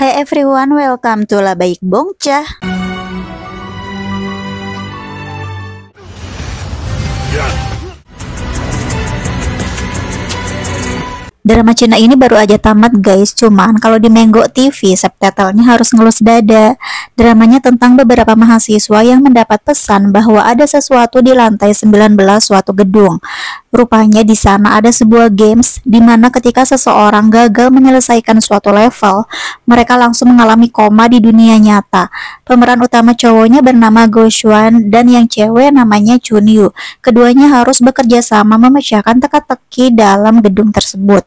Hai everyone, welcome to La Baik Bongcah. Drama Cina ini baru aja tamat guys, cuman kalau di Mango TV subtitlenya harus ngelus dada. Dramanya tentang beberapa mahasiswa yang mendapat pesan bahwa ada sesuatu di lantai 19 suatu gedung. Rupanya di sana ada sebuah games di mana ketika seseorang gagal menyelesaikan suatu level, mereka langsung mengalami koma di dunia nyata. Pemeran utama cowoknya bernama Go Xuan dan yang cewek namanya Chun Yu. Keduanya harus bekerja sama memecahkan teka-teki dalam gedung tersebut.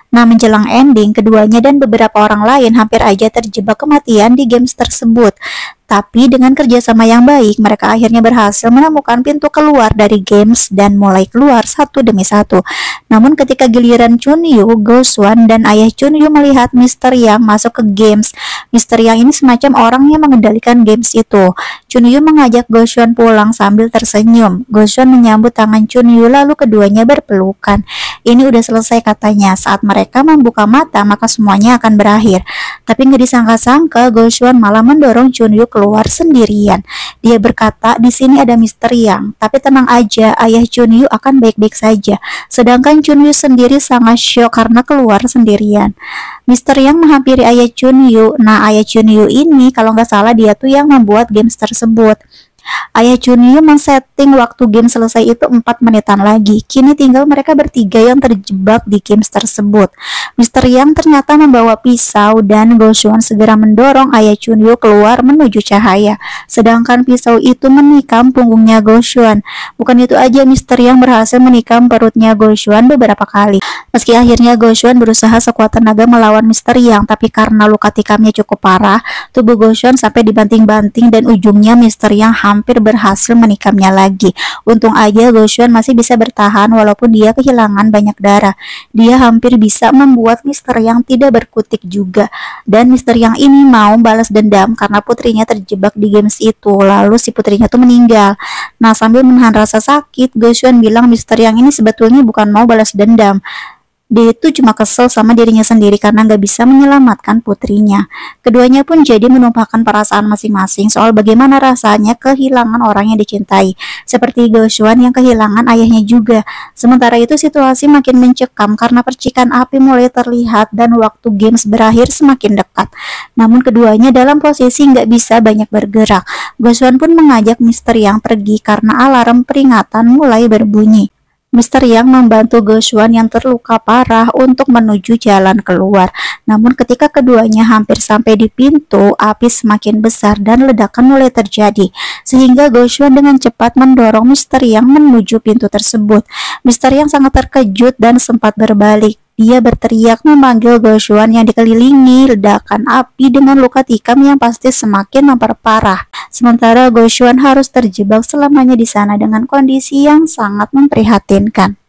Nah, menjelang ending, keduanya dan beberapa orang lain hampir aja terjebak kematian di games tersebut. Tapi dengan kerjasama yang baik, mereka akhirnya berhasil menemukan pintu keluar dari games dan mulai keluar satu demi satu. Namun ketika giliran Chun Yu, Go Swan, dan ayah Chun Yu melihat Mister Yang masuk ke games, Mister Yang ini semacam orang yang mengendalikan games itu. Chun Yu mengajak Go Swan pulang sambil tersenyum. Go Swan menyambut tangan Chun Yu lalu keduanya berpelukan. Ini udah selesai katanya. Saat mereka membuka mata, maka semuanya akan berakhir. Tapi nggak disangka-sangka, Go Swan malah mendorong Chun Yu keluar sendirian. Dia berkata, di sini ada Mister Yang, tapi tenang aja, ayah Chun Yu akan baik-baik saja. Sedangkan Chun Yu sendiri sangat syok karena keluar sendirian. Mister Yang menghampiri ayah Chun Yu. Nah, ayah Chun Yu ini kalau nggak salah dia tuh yang membuat games tersebut. Ayah Junyu men-setting waktu game selesai itu 4 menitan lagi. Kini tinggal mereka bertiga yang terjebak di games tersebut. Mister Yang ternyata membawa pisau dan Gosuan segera mendorong Ayah Chunyu keluar menuju cahaya. Sedangkan pisau itu menikam punggungnya Gosuan. Bukan itu aja Mister Yang berhasil menikam perutnya Gosuan beberapa kali. Meski akhirnya Gosuan berusaha sekuat tenaga melawan Mister Yang, tapi karena luka tikamnya cukup parah, tubuh Gosuan sampai dibanting-banting dan ujungnya Mister Yang hampir berhasil menikamnya lagi. Untung aja Goshuan masih bisa bertahan walaupun dia kehilangan banyak darah. Dia hampir bisa membuat Mister Yang tidak berkutik juga. Dan Mister Yang ini mau balas dendam karena putrinya terjebak di games itu. Lalu si putrinya tuh meninggal. Nah sambil menahan rasa sakit, Goshuan bilang Mister Yang ini sebetulnya bukan mau balas dendam dia itu cuma kesel sama dirinya sendiri karena nggak bisa menyelamatkan putrinya. Keduanya pun jadi menumpahkan perasaan masing-masing soal bagaimana rasanya kehilangan orang yang dicintai. Seperti Goshuan yang kehilangan ayahnya juga. Sementara itu situasi makin mencekam karena percikan api mulai terlihat dan waktu games berakhir semakin dekat. Namun keduanya dalam posisi nggak bisa banyak bergerak. Goshuan pun mengajak Mister yang pergi karena alarm peringatan mulai berbunyi. Mister Yang membantu Goshuan yang terluka parah untuk menuju jalan keluar. Namun ketika keduanya hampir sampai di pintu, api semakin besar dan ledakan mulai terjadi. Sehingga Goshuan dengan cepat mendorong Mister Yang menuju pintu tersebut. Mister Yang sangat terkejut dan sempat berbalik. Dia berteriak memanggil Goshuan yang dikelilingi ledakan api dengan luka tikam yang pasti semakin memperparah. Sementara Goshuan harus terjebak selamanya di sana dengan kondisi yang sangat memprihatinkan.